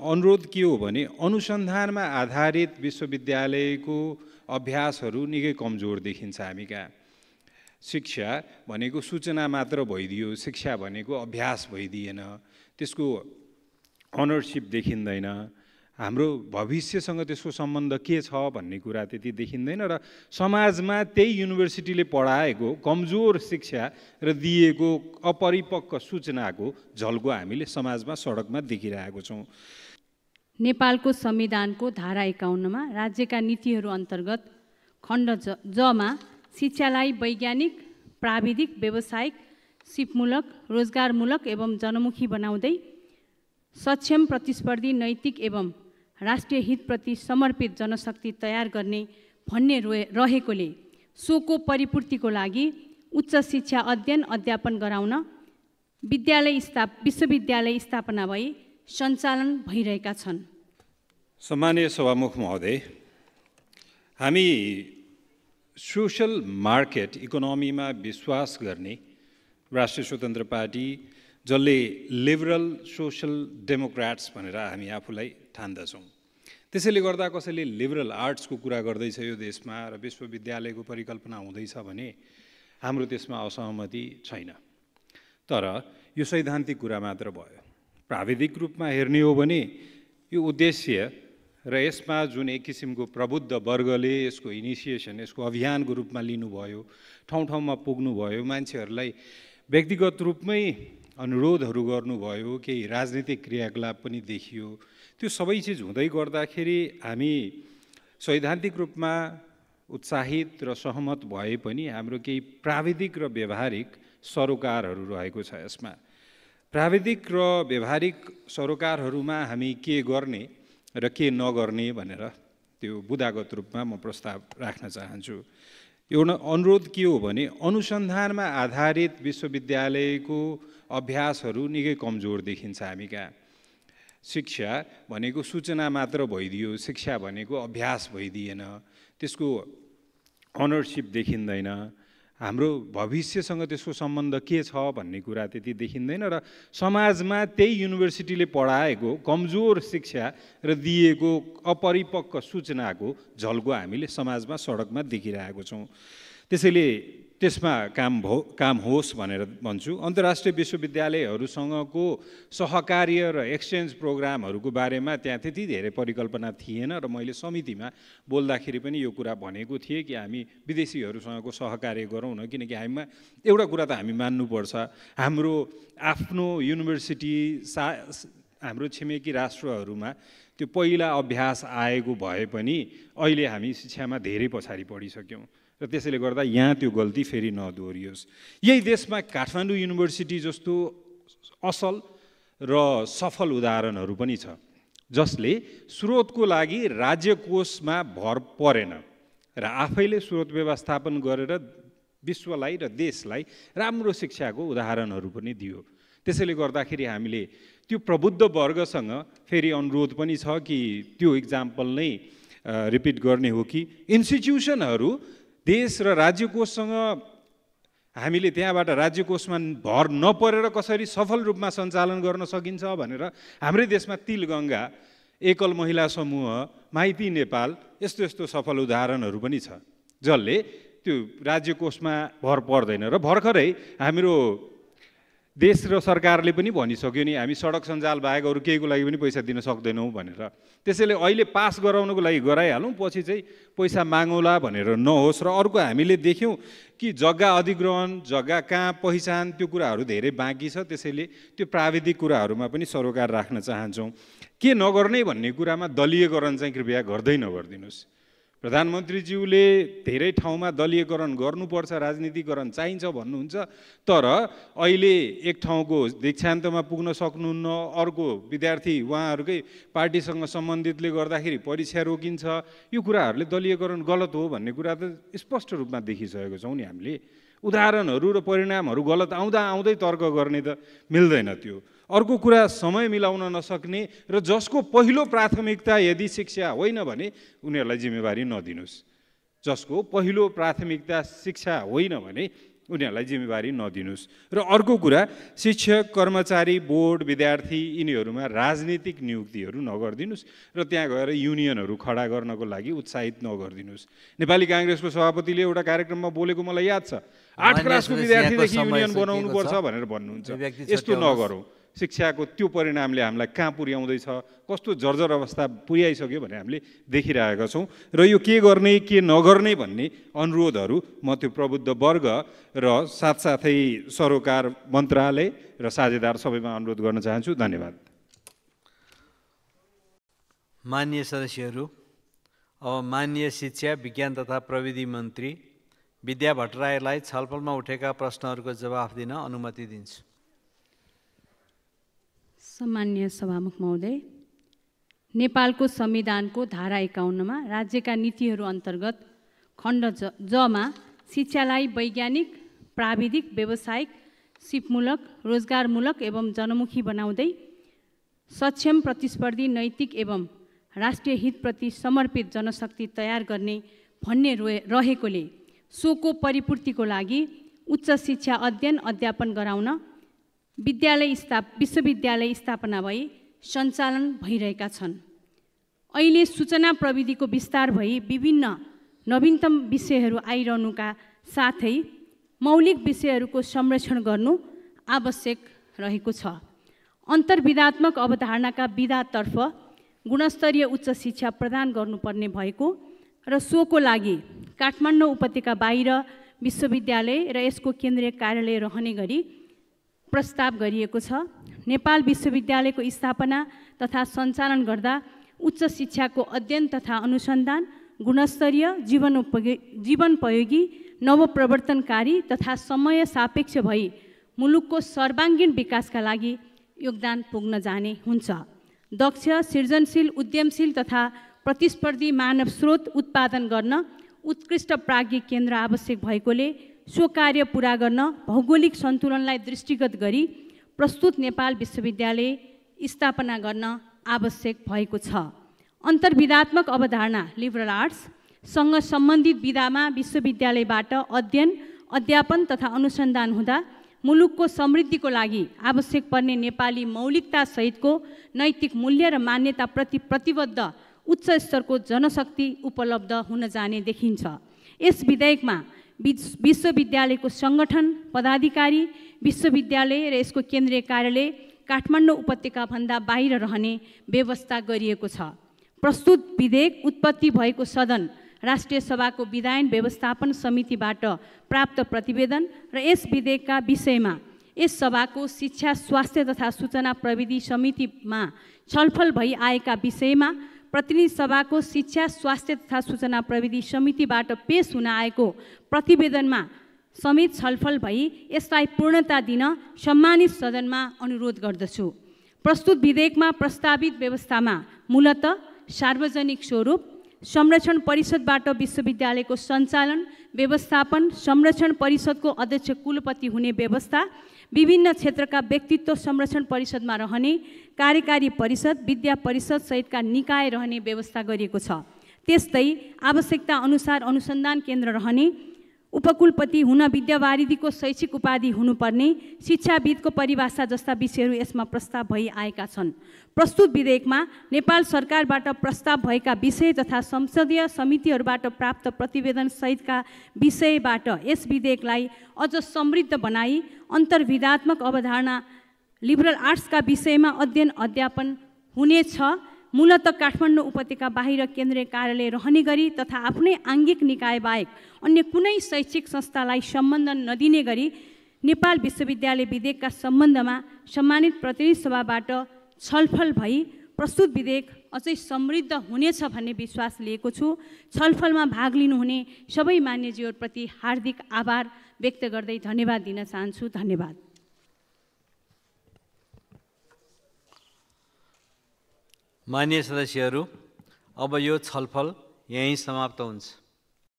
अनुरोध के हो भने अनुसन्धानमा आधारित विश्वविद्यालयको अभ्यासहरू निकै कमजोर देखिन्छ हामी कहाँ शिक्षा भनेको सूचना मात्र भइदियो शिक्षा भनेको अभ्यास भइदिएन त्यसको अनरसिप देखिँदैन। हाम्रो भविष्यसँग त्यसको सम्बन्ध के छ भन्ने कुरा त्यति देखिँदैन र समाजमा त्यही युनिभर्सिटीले पढाएको कमजोर शिक्षा र दिएको अपरिपक्व सूचनाको झल्को हामीले समाजमा सडकमा देखिरहेको छौँ। नेपालको संविधानको धारा एकाउन्नमा राज्यका नीतिहरू अन्तर्गत खण्ड ज जमा शिक्षालाई वैज्ञानिक प्राविधिक व्यावसायिक सिपमूलक रोजगारमूलक एवं जनमुखी बनाउँदै सक्षम प्रतिस्पर्धी नैतिक एवं राष्ट्रिय हितप्रति समर्पित जनशक्ति तयार गर्ने भन्ने रहेकोले सोको परिपूर्तिको लागि उच्च शिक्षा अध्ययन अध्यापन गराउन विद्यालय स्था विश्वविद्यालय स्थापना भई सञ्चालन भइरहेका छन्। सम्मान्य सभामुख महोदय हामी सोसल मार्केट इकोनोमीमा विश्वास गर्ने राष्ट्रिय स्वतन्त्र पार्टी जसले लिबरल सोसल डेमोक्राट्स भनेर हामी आफूलाई ठान्दछौँ। त्यसैले गर्दा कसैले लिबरल आर्ट्सको कुरा गर्दैछ यो देशमा र विश्वविद्यालयको परिकल्पना हुँदैछ भने हाम्रो त्यसमा असहमति छैन। तर यो सैद्धान्तिक कुरा मात्र भयो। प्राविधिक रूपमा हेर्ने हो भने यो उद्देश्य र यसमा जुन एक किसिमको प्रबुद्ध वर्गले यसको इनिसिएसन यसको अभियानको रूपमा लिनुभयो ठाउँ ठाउँमा पुग्नुभयो मान्छेहरूलाई व्यक्तिगत रूपमै अनुरोधहरू गर्नुभयो केही राजनीतिक क्रियाकलाप पनि देखियो। त्यो सबै चिज हुँदै गर्दाखेरि हामी सैद्धान्तिक रूपमा उत्साहित र सहमत भए पनि हाम्रो केही प्राविधिक र व्यवहारिक सरोकारहरू रहेको छ यसमा। प्राविधिक र व्यवहारिक सरोकारहरूमा हामी के गर्ने र के नगर्ने भनेर त्यो बुदागत रूपमा म प्रस्ताव राख्न चाहन्छु। एउटा अनुरोध के हो भने अनुसन्धानमा आधारित विश्वविद्यालयको अभ्यासहरू निकै कमजोर देखिन्छ हामी कहाँ शिक्षा भनेको सूचना मात्र भइदियो शिक्षा भनेको अभ्यास भइदिएन त्यसको अनरसिप देखिँदैन हाम्रो भविष्यसँग त्यसको सम्बन्ध के छ भन्ने कुरा त्यति देखिँदैन र समाजमा त्यही युनिभर्सिटीले पढाएको कमजोर शिक्षा र दिएको अपरिपक्व सूचनाको झल्को हामीले समाजमा सडकमा देखिरहेको छौँ। त्यसैले त्यसमा काम भो काम होस् भनेर भन्छु। अन्तर्राष्ट्रिय विश्वविद्यालयहरूसँगको सहकार्य र एक्सचेन्ज प्रोग्रामहरूको बारेमा त्यहाँ त्यति धेरै परिकल्पना थिएन र मैले समितिमा बोल्दाखेरि पनि यो कुरा भनेको थिएँ कि हामी विदेशीहरूसँगको सहकार्य गरौँ न किनकि हामीमा एउटा कुरा त हामी मान्नुपर्छ। हाम्रो आफ्नो युनिभर्सिटी सा हाम्रो छिमेकी राष्ट्रहरूमा त्यो पहिला अभ्यास आएको भए पनि अहिले हामी शिक्षामा धेरै पछाडि पढिसक्यौँ। र त्यसैले गर्दा यहाँ त्यो गल्ती फेरि नदोहोरियोस्। यही देशमा काठमाडौँ युनिभर्सिटी जस्तो असल र सफल उदाहरणहरू पनि छ जसले स्रोतको लागि राज्य कोषमा भर परेन र आफैले स्रोत व्यवस्थापन गरेर विश्वलाई र देशलाई राम्रो शिक्षाको उदाहरणहरू पनि दियो। त्यसैले गर्दाखेरि हामीले त्यो प्रबुद्ध वर्गसँग फेरि अनुरोध पनि छ कि त्यो इक्जाम्पल नै रिपिट गर्ने हो कि। इन्स्टिट्युसनहरू देश र राज्य कोषसँग हामीले त्यहाँबाट राज्य कोषमा भर नपरेर कसरी सफल रूपमा सञ्चालन गर्न सकिन्छ भनेर हाम्रै देशमा तिलगङ्गा एकल महिला समूह माइती नेपाल यस्तो यस्तो सफल उदाहरणहरू पनि छ जसले त्यो राज्य कोषमा भर पर्दैन र भर्खरै हाम्रो देश र सरकारले पनि भनिसक्यो नि हामी सडक सञ्जाल बाहेक अरू केहीको लागि पनि पैसा दिन सक्दैनौँ भनेर। त्यसैले अहिले पास गराउनुको लागि गराइहालौँ पछि चाहिँ पैसा मागौँला भनेर नहोस् र अर्को हामीले देख्यौँ कि जग्गा अधिग्रहण जग्गा कहाँ पहिचान त्यो कुराहरू धेरै बाँकी छ। त्यसैले त्यो प्राविधिक कुराहरूमा पनि सरोकार राख्न चाहन्छौँ। के नगर्ने भन्ने कुरामा दलीयकरण चाहिँ कृपया गर्दै नगरिदिनुहोस्। प्रधानमन्त्रीज्यूले धेरै ठाउँमा दलीयकरण गर्नुपर्छ राजनीतिकरण चाहिन्छ भन्नुहुन्छ तर अहिले एक ठाउँको दीक्षान्तमा पुग्न सक्नुहुन्न अर्को विद्यार्थी उहाँहरूकै पार्टीसँग सम्बन्धितले गर्दाखेरि परीक्षा रोकिन्छ। यो कुराहरूले दलीयकरण गलत हो भन्ने कुरा त स्पष्ट रूपमा देखिसकेको छौँ नि हामीले। उदाहरणहरू र परिणामहरू गलत आउँदा आउँदै तर्क गर्ने त मिल्दैन त्यो। अर्को कुरा समय मिलाउन नसक्ने र जसको पहिलो प्राथमिकता यदि शिक्षा होइन भने उनीहरूलाई जिम्मेवारी नदिनुहोस्। जसको पहिलो प्राथमिकता शिक्षा होइन भने उनीहरूलाई जिम्मेवारी नदिनुहोस्। र अर्को कुरा शिक्षक कर्मचारी बोर्ड विद्यार्थी यिनीहरूमा राजनीतिक नियुक्तिहरू नगरिदिनुहोस् र त्यहाँ गएर युनियनहरू खडा गर्नको लागि उत्साहित नगरिदिनुहोस्। नेपाली काङ्ग्रेसको सभापतिले एउटा कार्यक्रममा बोलेको मलाई याद छ। आठ क्लासको विद्यार्थीदेखि युनियन बनाउनुपर्छ। भनेर भन्नुहुन्छ। यस्तो। नगरौँ। शिक्षाको त्यो परिणामले हामीलाई कहाँ पुर्याउँदैछ कस्तो जर्जर अवस्था पुर्याइसक्यो भनेर हामीले देखिरहेका छौँ। र यो के गर्ने के नगर्ने भन्ने अनुरोधहरू म त्यो प्रबुद्ध वर्ग र साथसाथै सरोकार मन्त्रालय र साझेदार सबैमा अनुरोध गर्न चाहन्छु। धन्यवाद। मान्य सदस्यहरू अब मान्य शिक्षा विज्ञान तथा प्रविधि मन्त्री विद्या भट्टराईलाई छलफलमा उठेका प्रश्नहरूको जवाफ दिन अनुमति दिन्छु। सम्मान्य सभामुख महोदय नेपालको संविधानको धारा एकाउन्नमा राज्यका नीतिहरू अन्तर्गत खण्ड ज जमा शिक्षालाई वैज्ञानिक प्राविधिक व्यावसायिक सिपमूलक रोजगारमूलक एवं जनमुखी बनाउँदै सक्षम प्रतिस्पर्धी नैतिक एवं राष्ट्रिय हितप्रति समर्पित जनशक्ति तयार गर्ने भन्ने रहेकोले सोको परिपूर्तिको लागि उच्च शिक्षा अध्ययन अध्यापन गराउन विद्यालय स्थाप विश्वविद्यालय स्थापना भई सञ्चालन भइरहेका छन्। अहिले सूचना प्रविधिको विस्तार भई विभिन्न नवीनतम विषयहरू आइरहनुका साथै मौलिक विषयहरूको संरक्षण गर्नु आवश्यक रहेको छ। अन्तर्विधात्मक अवधारणाका विधातर्फ गुणस्तरीय उच्च शिक्षा प्रदान गर्नुपर्ने भएको र सोको लागि काठमाडौँ उपत्यका बाहिर विश्वविद्यालय र यसको केन्द्रीय कार्यालय रहने गरी प्रस्ताव गरिएको छ। नेपाल विश्वविद्यालयको स्थापना तथा सञ्चालन गर्दा उच्च शिक्षाको अध्ययन तथा अनुसन्धान गुणस्तरीय जीवनोपयोगी जीवनोपयोगी नवप्रवर्तनकारी तथा समय सापेक्ष भई मुलुकको सर्वाङ्गीण विकासका लागि योगदान पुग्न जाने हुन्छ। दक्ष सृजनशील उद्यमशील तथा प्रतिस्पर्धी मानव स्रोत उत्पादन गर्न उत्कृष्ट प्राज्ञिक केन्द्र आवश्यक भएकोले सो कार्य पुरा गर्न भौगोलिक सन्तुलनलाई दृष्टिगत गरी प्रस्तुत नेपाल विश्वविद्यालय स्थापना गर्न आवश्यक भएको छ। अन्तर्विधात्मक अवधारणा लिबरल आर्ट्ससँग सम्बन्धित विधामा विश्वविद्यालयबाट अध्ययन अध्यापन तथा अनुसन्धान हुँदा मुलुकको समृद्धिको लागि आवश्यक पर्ने नेपाली मौलिकतासहितको नैतिक मूल्य र मान्यताप्रति प्रतिबद्ध उच्च स्तरको जनशक्ति उपलब्ध हुन जाने देखिन्छ। यस विधेयकमा विश्वविद्यालयको सङ्गठन पदाधिकारी विश्वविद्यालय र यसको केन्द्रीय कार्यालय काठमाडौँ उपत्यकाभन्दा बाहिर रहने व्यवस्था गरिएको छ। प्रस्तुत विधेयक उत्पत्ति भएको सदन राष्ट्रिय सभाको विधायन व्यवस्थापन समितिबाट प्राप्त प्रतिवेदन र यस विधेयकका विषयमा यस सभाको शिक्षा स्वास्थ्य तथा सूचना प्रविधि समितिमा छलफल भई आएका विषयमा प्रतिनिधि सभाको शिक्षा स्वास्थ्य तथा सूचना प्रविधि समितिबाट पेस हुन आएको प्रतिवेदनमा समेत छलफल भई यसलाई पूर्णता दिन सम्मानित सदनमा अनुरोध गर्दछु। प्रस्तुत विधेयकमा प्रस्तावित व्यवस्थामा मूलत सार्वजनिक स्वरूप संरक्षण परिषदबाट विश्वविद्यालयको सञ्चालन व्यवस्थापन संरक्षण परिषदको अध्यक्ष कुलपति हुने व्यवस्था विभिन्न क्षेत्रका व्यक्तित्व संरक्षण परिषदमा रहने कार्यकारी परिषद विद्या परिषद सहितका निकाय रहने व्यवस्था गरिएको छ। त्यस्तै आवश्यकता अनुसार अनुसन्धान केन्द्र रहने उपकुलपति हुन विद्यावारिधिको शैक्षिक उपाधि हुनुपर्ने शिक्षाविदको परिभाषा जस्ता विषयहरू यसमा प्रस्ताव भई आएका छन्। प्रस्तुत विधेयकमा नेपाल सरकारबाट प्रस्ताव भएका विषय तथा संसदीय समितिहरूबाट प्राप्त प्रतिवेदन सहितका विषयबाट यस विधेयकलाई अझ समृद्ध बनाई अन्तर्विधात्मक अवधारणा लिबरल आर्ट्सका विषयमा अध्ययन अध्यापन हुनेछ। मूलत काठमाडौँ उपत्यका बाहिर केन्द्रीय कार्यालय रहने गरी तथा आफ्नै आङ्गिक निकाय बाहेक अन्य कुनै शैक्षिक संस्थालाई सम्बन्धन नदिने गरी नेपाल विश्वविद्यालय विधेयकका सम्बन्धमा सम्मानित प्रतिनिधि सभाबाट छलफल भई प्रस्तुत विधेयक अझै समृद्ध हुनेछ भन्ने विश्वास लिएको छु। छलफलमा भाग लिनुहुने सबै मान्यज्यूहरूप्रति हार्दिक आभार व्यक्त गर्दै धन्यवाद दिन चाहन्छु। धन्यवाद। मान्य सदस्यहरू अब यो छलफल यहीँ समाप्त हुन्छ।